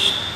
watched.